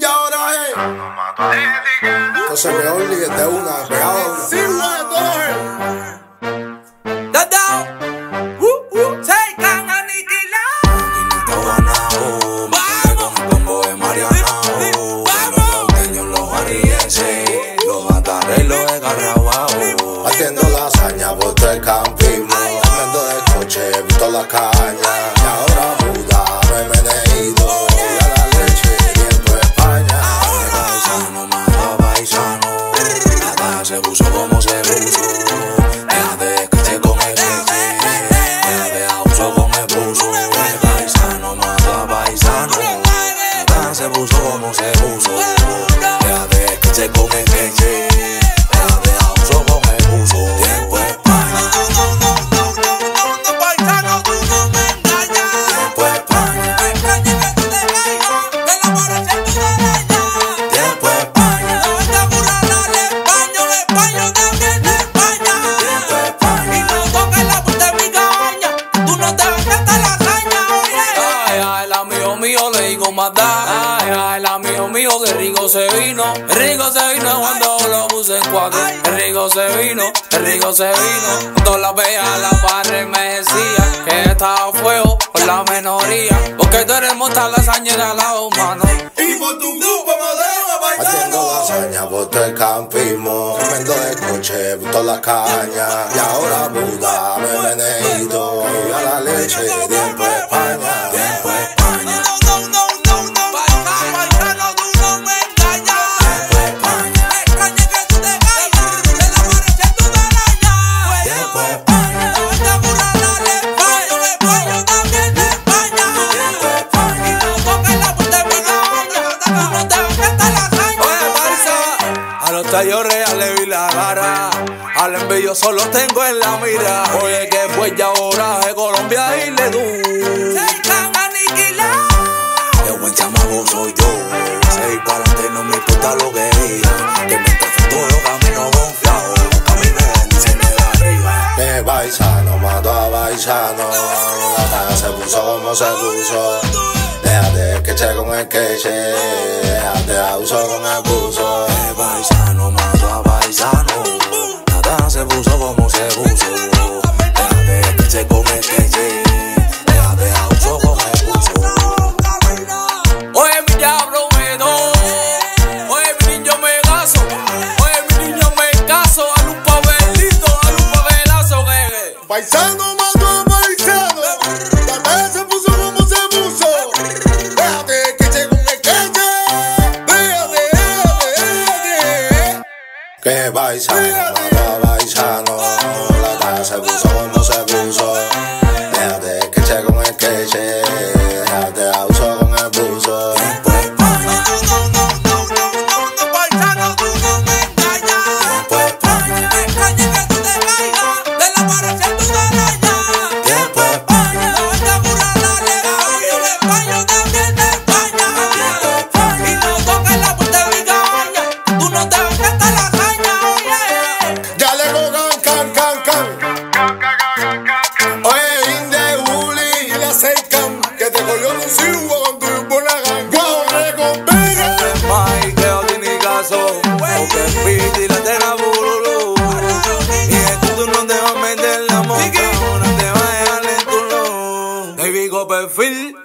ya ahora es. Entonces me obligue de una, pegado. Sí, Dadao. Uh, uh. Say, can aniquilar. Vamos, combo de Marianao. Los norteños, los arienses, los ataré y los desgarrabados. Haciendo lasaña todo el campismo. Cambiando de coche, visto la caña. Se puso. Mío digo matar. Ay, ay, el amigo mío que rico se vino. Rico se vino cuando lo puse en cuatro. Rico se vino, rico se vino. Cuando la veía la barra me decía que estaba fuego por la menoría. Porque tú eres montar la sañera a la humana. Y por tu grupo modelo Haciendo lasaña por todo el campismo. Cambiando de coche, visto la caña. Y ahora Buda, me meneido. Y a la leche, tiempo la cara. Al envidioso lo tengo en la mira. Oye, que fue ya ahora de Colombia y le aniquilar. Qué buen chamaco soy yo. Seguir para adelante no me importa lo que digan. Que mientras tanto yo camino confiado. Camino bendiciones de arriba. Que paisano mató a paisano. Se puso como se puso. Déjate que che con el queche. Déjate a uso con el se puso como se puso. Déjate que se come que se. Déjate a uso con el puso. Oye, mi diablo me do. Oye, mi niño me gaso. Oye, mi niño me caso. Al un papelito, al un papelazo que. Paisano mató a paisano. La se puso como se puso. Déjate que che con el queche. Déjate, déjate, déjate. Que paisano Luchando, la casa pasó. Porque Piti la. Y te vas a meter te vas a dejar tu